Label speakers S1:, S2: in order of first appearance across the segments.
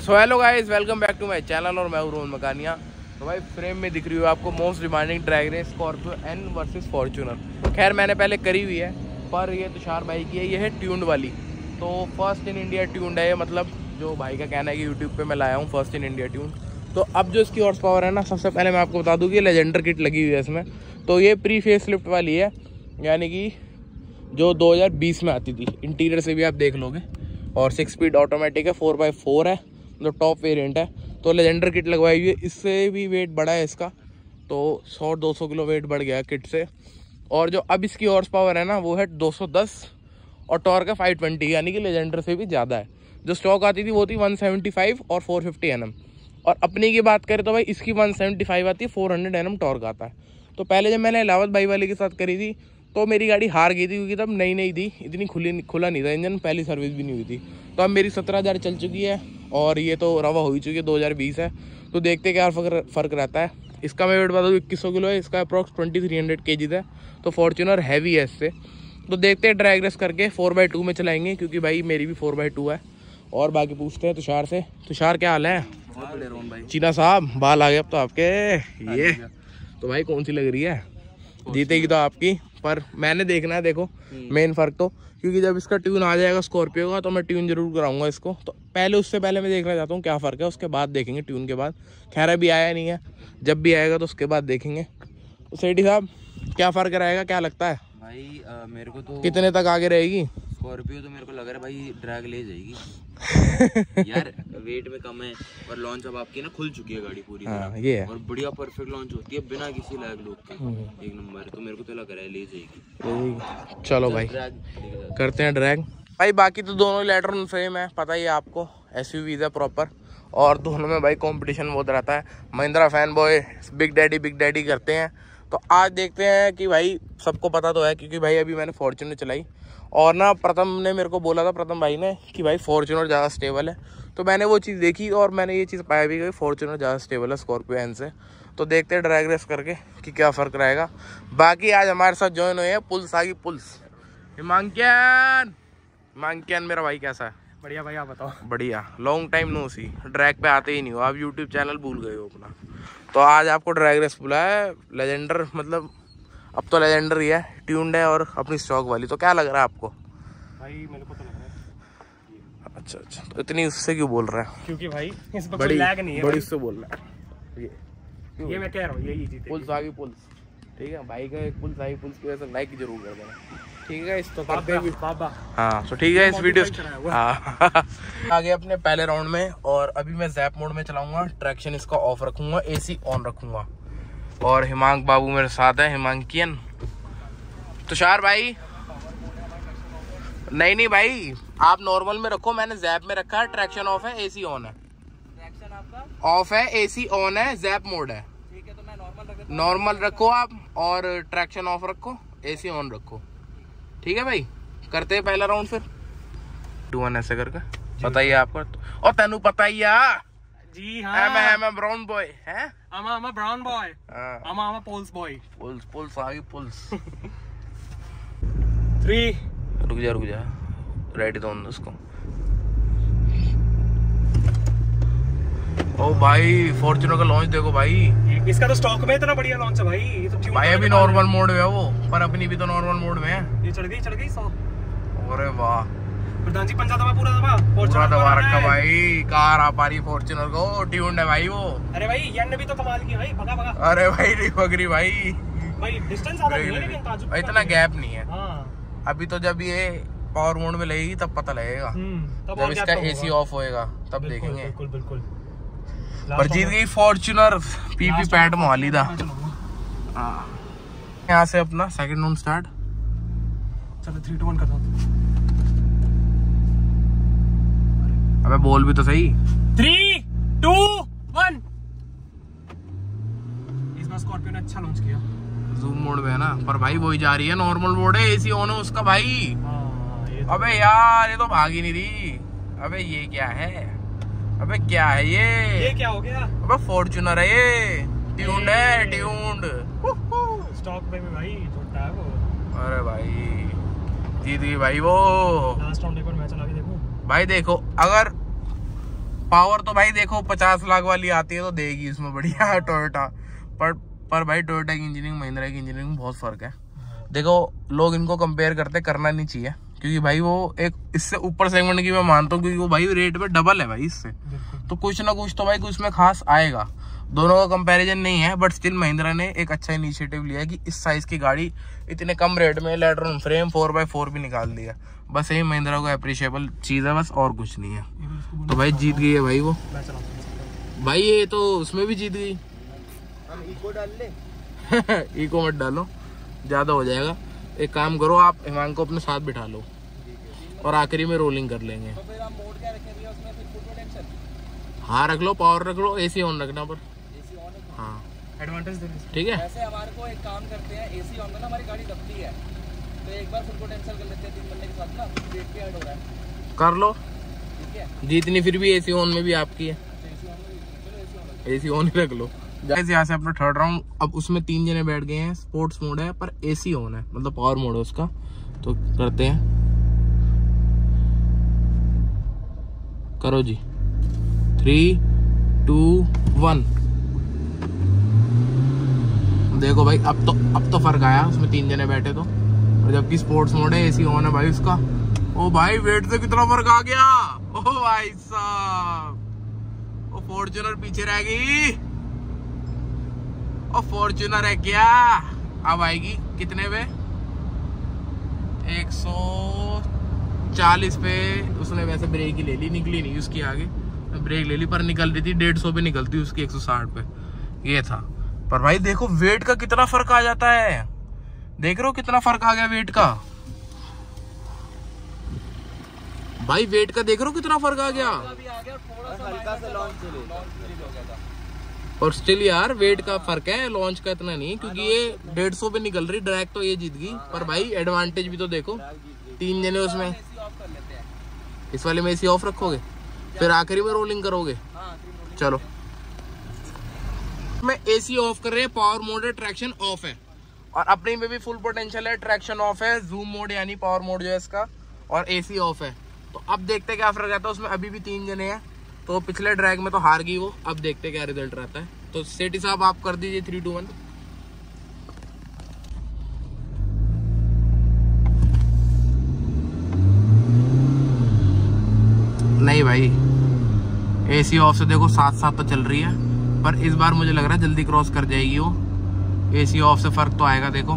S1: So hello guys welcome back to my channel और मैं रोहन मकानिया। तो भाई फ्रेम में दिख रही हो आपको most demanding drag race Scorpio N versus Fortuner खैर, मैंने पहले करी हुई है, पर ये तुषार भाई की है, ये है ट्यून्ड वाली। तो फ़र्स्ट इन इंडिया ट्यून्ड है ये मतलब जो भाई का कहना है कि यूट्यूब पर मैं लाया हूँ फ़र्स्ट इन इंडिया ट्यून तो अब जो इसकी हॉर्स पावर है ना, सबसे पहले मैं आपको बता दूँ कि लेजेंडर किट लगी हुई है इसमें। तो ये प्री फेस वाली है, यानी कि जो 2020 में आती थी। इंटीरियर से भी आप देख लोगे। और सिक्स स्पीड ऑटोमेटिक है फोर बाई फोर है। मतलब टॉप वेरिएंट है तो लेजेंडर किट लगवाई हुई है। इससे भी वेट बढ़ा है इसका तो सौ दो सौ किलो वेट बढ़ गया किट से। और जो अब इसकी हॉर्स पावर है ना, वो है 210 और टॉर्क है 520 यानी कि लेजेंडर से भी ज़्यादा है। जो स्टॉक आती थी वो थी 175 और 450 एनएम और अपनी की बात करें तो भाई, इसकी 175 आती है 400 एनएम टॉर्क आता है। तो पहले जब मैंने इलावत भाई वाले के साथ करी थी तो मेरी गाड़ी हार गई थी क्योंकि तब नई नई थी इतनी खुली खुला नहीं था इंजन पहली सर्विस भी नहीं हुई थी। तो अब मेरी सत्रह हज़ार चल चुकी है और ये तो रवा हो ही चुकी है दो हज़ार बीस है। तो देखते क्या फ़र्क फ़र्क रहता है। इसका मैं वेट बता दूँ इक्कीस सौ किलो है इसका अप्रॉक्स ट्वेंटी थ्री हंड्रेड के जी है। तो फॉर्चूनर हैवी है इससे। तो देखते हैं ड्रैग रेस करके फोर बाई टू में चलाएँगे क्योंकि भाई मेरी भी फोर बाई टू है। और बाकी पूछते हैं तुषार से। तुषार क्या हाल है? चीना साहब बाल आ गए अब तो आपके। ये तो भाई कौन सी लग रही है? जीतेगी तो आपकी। पर मैंने देखना है देखो मेन हम्म। फ़र्क तो। क्योंकि जब इसका ट्यून आ जाएगा स्कॉर्पियो का तो मैं ट्यून ज़रूर कराऊँगा इसको। तो पहले उससे पहले मैं देखना चाहता हूँ क्या फ़र्क है उसके बाद देखेंगे ट्यून के बाद। खैर अभी आया नहीं है। जब भी आएगा तो उसके बाद देखेंगे। तो सेठी साहब क्या फ़र्क रहेगा क्या लगता है?
S2: भाई आ, मेरे को तो
S1: कितने तक आगे रहेगी?
S2: स्कॉर्पियो तो मेरे को लग रहा है भाई ड्रैग ले जाएगी। यार वेट में कम है और लॉन्च अब आपकी ना खुल चुकी है गाड़ी पूरी
S1: हाँ, ये है।
S2: और बढ़िया परफेक्ट लॉन्च होती है बिना किसी लैग लुक के। हम्म। एक नंबर तो मेरे को तो लग रहा है ले जाएगी।
S1: चलो भाई। करते हैं ड्रैग भाई बाकी तो दोनों लेटर फ्रेम है पता ही है आपको। एस है प्रॉपर और दोनों में भाई कंपटीशन बहुत रहता है। Mahindra fan boy big daddy big daddy करते हैं। तो आज देखते हैं कि भाई सबको पता तो है क्योंकि भाई अभी मैंने फॉर्चूनर चलाई। और ना प्रथम ने मेरे को बोला था प्रथम भाई ने कि भाई फॉर्चूनर ज़्यादा स्टेबल है। तो मैंने वो चीज़ देखी और मैंने ये चीज़ पाया भी कि फॉर्चूनर ज़्यादा स्टेबल है स्कॉर्पियो एन से। तो देखते हैं ड्रैग रेस करके कि क्या फ़र्क रहेगा। बाकी आज हमारे साथ ज्वाइन हुए हैं पुल्स आगे पुल्स हिमांकियन हिमांकियन मेरा भाई कैसा है?
S3: बढ़िया भाई आप बताओ।
S1: बढ़िया। Long time no see drag पे आते ही नहीं हो। आप यूट्यूब चैनल भूल गए हो अपना। तो आज आपको ड्रैग रेस बुलाया है। लेजेंडर मतलब अब तो लेजेंडर ही है ट्यून्ड है और अपनी स्टॉक वाली। तो क्या लग रहा है आपको?
S3: भाई मेरे को तो लग रहा है।
S1: अच्छा अच्छा। तो इतनी उससे क्यों बोल रहा है?
S3: क्योंकि भाई इस पर
S1: बड़ी
S3: लैग नहीं है
S1: बड़ी उससे बोल रहा है।
S3: ये ये मैं कह रहा हूँ यही जीते।
S1: पुल्स आ गई पुल्स। ठीक है भाई का एक पुल्स आई पुल्स की वजह से लाइक ज़रूर कर देना। ठीक है इस तो करते भी
S3: बाबा।
S1: हाँ तो ठीक है इस वीडियो हाँ। आगे अपने पहले राउंड में और अभी मैं जैप मोड में चलाऊँगा ट्रैक्शन इसका ऑफ़ रखूँगा एसी ऑन रखूँगा। और हिमांक बाबू मेरे साथ है हिमांकियन तुषार भाई। नहीं नहीं भाई आप नॉर्मल में रखो मैंने जैप में रखा है ट्रैक्शन ऑफ़ है एसी ऑन है। ऑफ़ है एसी ऑन है जैप मोड है। तो नॉर्मल रखो आप और ट्रैक्शन ऑफ़ रखो एसी ऑन रखो। ठीक है भाई करते हैं पहला राउंड फिर। टू वन ऐसे करके बताइए आपको। और तेन पता ही है
S3: जी हाँ। I'm a,
S1: I'm a brown boy है?
S3: I'm a, I'm a brown boy. हाँ। I'm a, I'm a pulse boy.
S1: Pulse pulse आ गई pulse.
S3: Three.
S1: रुक जा रुक जा। रेडी तो उसको ओ भाई फॉर्च्यूनर का लॉन्च देखो भाई।
S3: इसका तो स्टॉक में इतना बढ़िया लॉन्च है भाई। ये तो
S1: भाई अभी नॉर्मल मोड में है वो पर अपनी भी तो नॉर्मल मोड में है।
S3: ये चढ़ गई चढ़ गई सौ।
S1: अरे वाह।
S3: प्रधान जी पंजा दबा पूरा दबा।
S1: पूरा दबा रखा भाई कार रही फॉर्च्यूनर को। ट्यून्ड है भाई वो।
S3: अरे भाई यन भी तो कमाल की भाई भगा भगा।
S1: अरे भाई नहीं भाई।
S3: भाई डिस्टेंस ज़्यादा नहीं है लेकिन ताजुब
S1: इतना गैप नहीं है।
S3: हाँ।
S1: अभी तो जब ये पावर मोड में लगेगी तब पता लगेगा।
S3: हम्म,
S1: जब इसका एसी ऑफ़ होएगा तब देखेंगे।
S3: बिल्कुल बिल्कुल।
S1: पर जीत गई फॉर्च्यूनर पीपी पैट मोहाली दा हाँ। यहाँ से अपना सेकंड राउंड स्टार्ट
S3: चलो थ्री टू वन करता हूँ।
S1: अबे बोल भी तो सही।
S3: थ्री टू वन इस बार स्कॉर्पियो ने अच्छा लॉन्च किया।
S1: जूम मोड में है ना? पर भाई वही जा रही है नॉर्मल मोड है एसी ऑन है उसका भाई।
S3: हाँ, तो
S1: अबे यार ये तो भागी नहीं रही अबे ये क्या है? अबे क्या है ये?
S3: ये क्या हो गया?
S1: अबे फॉर्चूनर है ये। ट्यून्ड है ट्यून्ड
S3: स्टॉक पे भी भाई छोटा है। वो
S1: अरे भाई जीत गई भाई वो।
S3: लास्ट राउंड एक बार मैं चला के देखूँ।
S1: भाई देखो अगर पावर तो भाई देखो पचास लाख वाली आती है तो देगी इसमें बढ़िया टोयोटा पर पर भाई टोयोटा की इंजीनियरिंग महिंद्रा की इंजीनियरिंग में बहुत फ़र्क है। देखो लोग इनको कंपेयर करते करना नहीं चाहिए। क्योंकि भाई वो एक इससे ऊपर सेगमेंट की मैं मानता हूँ क्योंकि वो भाई रेट पे डबल है भाई इससे। तो कुछ ना कुछ तो भाई कुछ में खास आएगा। दोनों का कंपैरिजन नहीं है बट स्टिल महिंद्रा ने एक अच्छा इनिशिएटिव लिया है कि इस साइज़ की गाड़ी इतने कम रेट में ladder frame four by four भी निकाल दिया। बस यही महिंद्रा को अप्रिशिएबल चीज़ है बस और कुछ नहीं है। तो भाई जीत गई है भाई वो। भाई ये तो उसमें भी जीत गई।
S2: इको डाल ले।
S1: इको मत डालो ज़्यादा हो जाएगा। एक काम करो आप हिमांग को अपने साथ बिठा लो और आखिरी में रोलिंग कर लेंगे।
S2: तो फिर हम मोड क्या रखें उसमें? फिर
S1: हाँ रख लो पावर रख लो एसी ऑन रखना पर।
S2: है।
S3: एडवांटेज दे
S1: ठीक है।
S2: वैसे हमारे को एक काम करते हैं एसी ऑन में ना हमारी गाड़ी दबती है। तो एक बार फुल पोटेंशियल कर लेते हैं तीन बंदे के साथ ना देख के ऐड हो रहा है।
S1: कर लो।
S2: ठीक है।
S1: जीतनी फिर भी एसी ऑन में भी आपकी है।
S2: एसी ऑन में चलो
S1: एसी ऑन ही रख लो। गाइस यहाँ से अपना थर्ड राउंड अब उसमें तीन जने बैठ गए हैं स्पोर्ट्स मोड है पर एसी ऑन है मतलब पावर मोड है उसका। तो करते हैं। करो जी। थ्री टू वन देखो भाई, अब तो अब तो फ़र्क आया उसमें तीन जने बैठे तो। और जबकि स्पोर्ट्स मोड है एसी ऑन है भाई उसका। ओ भाई वेट से कितना फ़र्क आ गया? ओ भाई साहब। ओ फॉर्च्यूनर पीछे रह गई। ओ फॉर्च्यूनर है क्या? अब आएगी कितने पे? 140 पे। उसने वैसे ब्रेक ही ले ली, निकली नहीं उसकी आगे। ब्रेक ले ली, पर निकल रही थी, डेढ़ सौ पे निकलती, उसकी 160 पे। ये था। पर भाई देखो वेट का कितना फ़र्क आ जाता है। देख रहे हो कितना फ़र्क आ गया वेट का? भाई वेट का देख रहे हो कितना फ़र्क आ गया? और स्टिल यार वेट का फ़र्क है लॉन्च का इतना नहीं, क्योंकि ये डेढ़ सौ पे निकल रही ड्रैग तो ये जीत गई। पर भाई एडवांटेज भी तो देखो, तीन जने उसमें। इस वाले में एसी ऑफ़ रखोगे? फिर आखिरी में रोलिंग करोगे? चलो। में एसी ऑफ़ कर रहे हैं पावर मोड है ट्रैक्शन ऑफ़ है। और अपनी में भी फुल पोटेंशियल है ट्रैक्शन ऑफ़ है जूम मोड यानी पावर मोड जो है इसका, और एसी ऑफ़ है। तो अब देखते क्या फ़र्क रहता है, उसमें अभी भी तीन जने हैं। तो पिछले ड्रैग में तो हार गई वो, अब देखते क्या रिज़ल्ट रहता है। तो सेठी साहब, आप कर दीजिए थ्री टू वन नहीं भाई एसी ऑफ़ से देखो साथ साथ तो चल रही है। पर इस बार मुझे लग रहा है जल्दी क्रॉस कर जाएगी वो। एसी ऑफ़ से फ़र्क तो आएगा, देखो।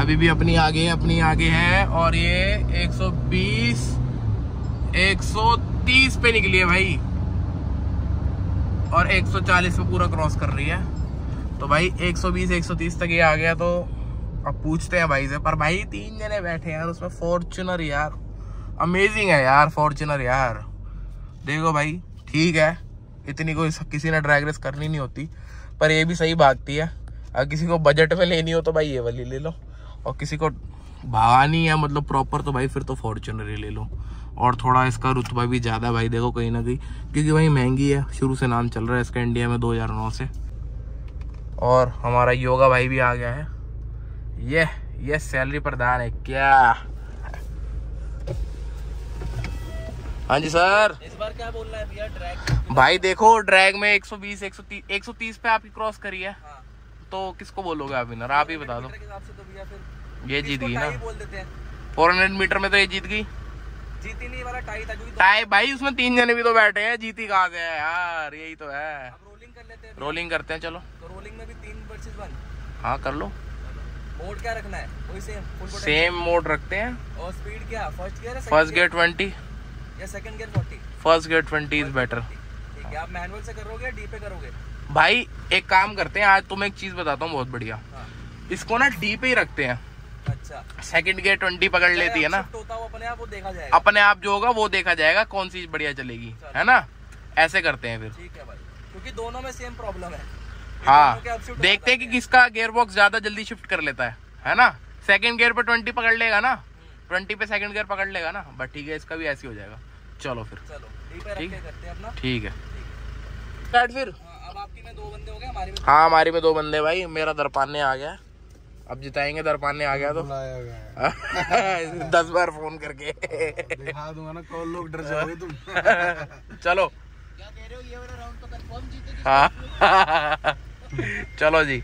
S1: अभी भी अपनी आगे अपनी आगे है और ये 120 130 पे निकली है भाई। और 140 पे पूरा क्रॉस कर रही है। तो भाई 120 130 तक ये आ गया तो अब पूछते हैं भाई से। पर भाई तीन जने बैठे हैं उसमें फॉर्चुनर यार। अमेजिंग है यार फॉर्चुनर यार। देखो भाई, ठीक है। इतनी कोई किसी ने ड्रैग रेस करनी नहीं होती। पर ये भी सही भागती है। अगर किसी को बजट में लेनी हो तो भाई ये वाली ले लो। और किसी को भगानी है मतलब प्रॉपर तो भाई फिर तो फॉर्चुनर ही ले लो। और थोड़ा इसका रुतबा भी ज़्यादा भाई देखो कहीं ना कहीं। क्योंकि भाई महँगी है, शुरू से नाम चल रहा है इसका इंडिया में 2009 से। और हमारा योगा भाई भी आ गया है। ये ये सैलरी प्रदान है। क्या? हाँ जी सर।
S2: इस बार क्या बोलना है भैया ट्रैक
S1: भाई देखो ड्रैग में 120 130 130 पे आपकी क्रॉस करी है।
S2: हाँ।
S1: तो किसको बोलोगे आप विनर आप ही बता दो।
S2: तो
S1: ये जीत गई ना।
S2: टाई बोल देते हैं।
S1: 400 मीटर में तो ये जीत गई।
S2: जीती नहीं वाला टाई था
S1: टाई भाई उसमें तीन जने भी तो बैठे हैं। जीती कहाँ से है यार? यही तो है।
S2: रोलिंग कर लेते हैं
S1: रोलिंग करते हैं चलो।
S2: तो रोलिंग में भी तीन वर्सेस वन
S1: हाँ कर लो।
S2: मोड क्या रखना है? वही सेम
S1: सेम मोड रखते हैं।
S2: और स्पीड क्या? First gear
S1: first gear twenty
S2: या second gear 40
S1: first gear twenty is better
S2: ठीक है आप मैनुअल से करोगे या डी पे करोगे?
S1: भाई एक काम करते हैं आज तुम्हें एक चीज़ बताता हूँ बहुत बढ़िया।
S2: हाँ।
S1: इसको ना डी पे ही रखते हैं।
S2: अच्छा।
S1: सेकंड गियर ट्वेंटी पकड़ लेती है ना।
S2: होता अपने आप वो देखा जाएगा।
S1: अपने आप जो होगा वो देखा जाएगा कौन सी बढ़िया चलेगी। है ना? ऐसे करते हैं फिर।
S2: ठीक है भाई। क्योंकि दोनों में सेम प्रॉब्लम है।
S1: हाँ। देखते हैं कि किसका गियर बॉक्स ज़्यादा जल्दी शिफ्ट कर लेता है। है ना? सेकंड गियर पे ट्वेंटी पकड़ लेगा ना? ट्वेंटी पे सेकंड गियर पकड़ लेगा ना? बट ठीक है इसका भी ऐसे हो जाएगा। चलो फिर।
S2: चलो डी पे रख
S1: ठीक?
S2: हैं अपना।
S1: ठीक है। स्टार्ट फिर।
S2: हाँ, अब आपकी में दो बंदे हमारी में
S1: हाँ दो बंदे भाई। मेरा दरपाने आ गया। अब जिताएँगे दरपाने आ गया तो। दस बार फ़ोन करके।
S4: दिखा दूँगा ना कौन लोग डर जाओगे तुम।
S1: चलो। हाँ? चलो जी।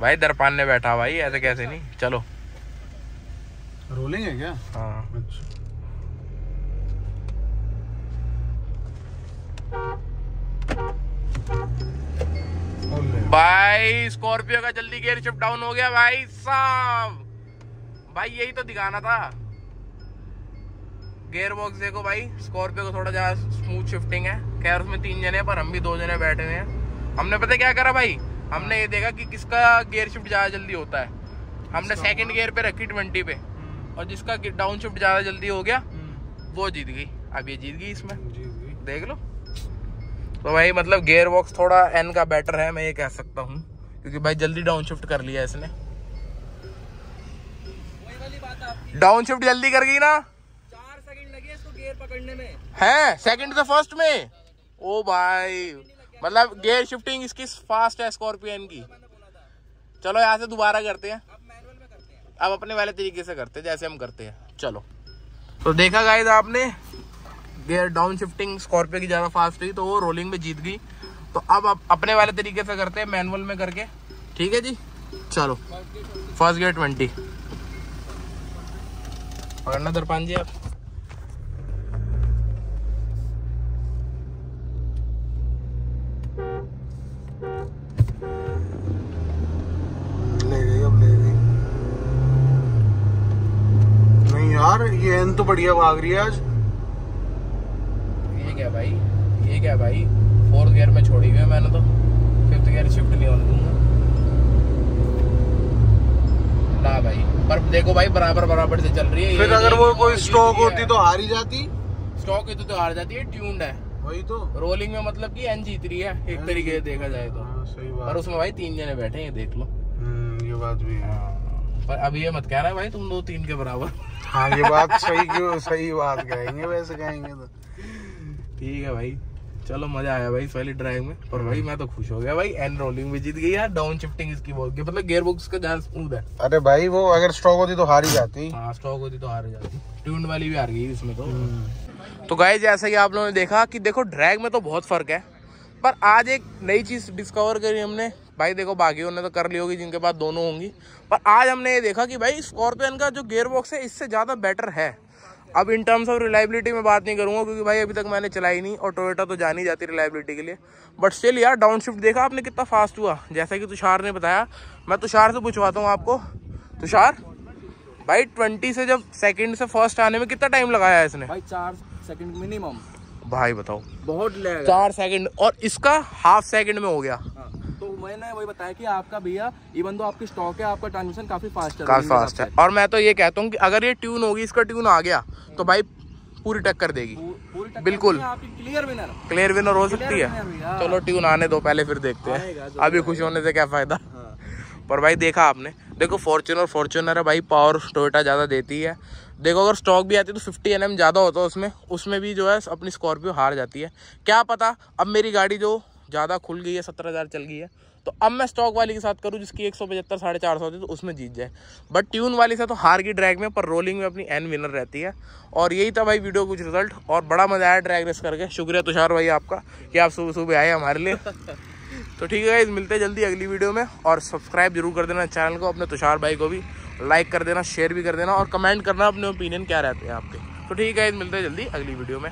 S1: भाई दरपान ने बैठा भाई ऐसे कैसे नहीं? चलो।
S4: रोलिंग है क्या?
S1: हाँ। भाई स्कॉर्पियो का जल्दी गेयर शिफ्ट डाउन हो गया भाई साहब। भाई यही तो दिखाना था। गियर बॉक्स देखो भाई स्कॉर्पियो को थोड़ा ज़्यादा स्मूथ शिफ्टिंग है। खैर उसमें तीन जने पर हम भी दो जने बैठे हुए हैं। हमने पता क्या करा भाई? हमने ये देखा कि किसका गेयर शिफ्ट ज़्यादा जल्दी होता है। हमने सेकंड गियर पे रखी ट्वेंटी पे। और जिसका डाउन शिफ्ट ज़्यादा जल्दी हो गया वो जीत गई। अब ये जीत गई इसमें।
S4: जीत गई।
S1: देख लो। तो भाई मतलब गेयर बॉक्स थोड़ा एन का बेटर है मैं ये कह सकता हूँ। क्योंकि भाई जल्दी डाउन शिफ्ट कर लिया इसने। डाउन शिफ्ट जल्दी कर गई ना?
S2: चार सेकंड लगे इसको गियर पकड़ने में।
S1: है? सेकंड से फ़र्स्ट में? ओ भाई मतलब गियर शिफ्टिंग इसकी फास्ट है स्कॉर्पियन की। चलो यहाँ से दोबारा करते हैं। अब अपने वाले तरीके से करते हैं जैसे हम करते हैं। चलो। तो देखा गाइस आपने? गियर डाउन शिफ्टिंग स्कॉर्पियो की ज़्यादा फास्ट हुई तो वो रोलिंग में जीत गई। तो अब आप अपने वाले तरीके से करते हैं मैनुअल में करके। ठीक है जी? चलो। फ़र्स्ट गियर ट्वेंटी पकड़ना दरपान जी आप।
S4: ये तो बढ़िया भाग रही है आज
S1: ये क्या भाई ये क्या भाई। फोर्थ गियर में छोड़ी हुई है मैंने तो। फिफ्थ गियर शिफ्ट नहीं होने दूँगा। ना भाई। पर देखो भाई बराबर बराबर से चल रही है।
S4: फिर अगर वो कोई स्टॉक होती तो हार ही जाती।
S1: स्टॉक की तो, तो हार जाती है ट्यून्ड है।
S4: वही तो।
S1: रोलिंग में मतलब कि एन जीत रही है एक तरीके से देखा जाए तो।
S4: हाँ, सही
S1: पर
S4: बात
S1: उसमें भाई तीन जने बैठे हैं देख लो।
S4: हम्म, ये बात भी है।
S1: पर अभी ये मत कह रहा है भाई तुम दो तीन के बराबर।
S4: हाँ ये बात सही क्यों सही बात कहेंगे वैसे कहेंगे तो।
S1: ठीक है भाई। चलो मज़ा आया भाई इस वाली ड्राइव में। पर भाई मैं तो खुश हो गया भाई। एन रोलिंग भी जीत गई है डाउन शिफ्टिंग इसकी बहुत की मतलब गियर बॉक्स का ज़्यादा स्मूथ है।
S4: अरे भाई वो अगर स्टॉक होती तो हार ही जाती।
S1: हाँ स्टॉक होती तो हार ही जाती। ट्यून वाली भी हार गई इसमें तो। तो गाय जैसा कि आप लोगों ने देखा कि देखो ड्रैग में तो बहुत फ़र्क है। पर आज एक नई चीज़ डिस्कवर करी हमने। भाई देखो बाकियों ने तो कर ली होगी जिनके पास दोनों होंगी। पर आज हमने ये देखा कि भाई स्कॉर्पियन का जो गेयर बॉक्स है इससे ज़्यादा बेटर है। अब इन टर्म्स ऑफ़ रिलायबिलिटी में बात नहीं करूँगा क्योंकि भाई अभी तक मैंने चलाई नहीं और टोयोटा तो जानी जाती रिलायबिलिटी के लिए। बट स्टिल यार डाउन शिफ्ट देखा आपने कितना फास्ट हुआ? जैसा कि तुषार ने बताया। मैं तुषार से पूछवाता हूँ आपको। तुषार भाई ट्वेंटी से जब सेकंड से फ़र्स्ट आने में कितना टाइम लगाया है इसने?
S2: भाई चार सेकंड मिनिमम
S1: भाई बताओ।
S2: बहुत
S1: चार सेकंड और इसका हाफ़ सेकंड में हो गया।
S2: हाँ, मैंने वही बताया कि आपका भैया इवन दो आपकी स्टॉक है आपका ट्रांसमिशन काफ़ी फास्ट है
S1: काफ़ी फास्ट है। और मैं तो ये कहता हूँ कि अगर ये ट्यून होगी इसका ट्यून आ गया तो भाई पूरी टक्कर देगी।
S2: पूरी टक्कर
S1: बिल्कुल।
S2: क्लियर विनर
S1: क्लियर विनर हो सकती है। चलो ट्यून आने दो पहले फिर देखते हैं। अभी खुश होने से क्या फ़ायदा?
S2: हाँ।
S1: पर भाई देखा आपने। देखो फॉर्च्यूनर फॉर्च्यूनर है भाई पावर टोयोटा ज़्यादा देती है। देखो अगर स्टॉक भी आती है तो फिफ्टी एन ज़्यादा होता है उसमें। उसमें भी जो है अपनी स्कॉर्पियो हार जाती है। क्या पता अब मेरी गाड़ी जो ज़्यादा खुल गई है सत्तर हज़ार चल गई है। तो अब मैं स्टॉक वाली के साथ करूँ जिसकी एक सौ पचहत्तर साढ़े चार सौ थी तो उसमें जीत जाए। बट ट्यून वाली से तो हार की ड्रैग में पर रोलिंग में अपनी एन विनर रहती है। और यही था भाई वीडियो कुछ रिज़ल्ट और बड़ा मज़ा आया ड्रैग रेस करके। शुक्रिया तुषार भाई आपका कि आप सुबह सुबह आए हमारे लिए। तो ठीक है guys, मिलते हैं जल्दी अगली वीडियो में और सब्सक्राइब ज़रूर कर देना चैनल को अपने तुषार भाई को भी। लाइक कर देना शेयर भी कर देना और कमेंट करना अपने ओपिनियन क्या रहते हैं आपके। तो ठीक है guys, मिलते हैं जल्दी अगली वीडियो में।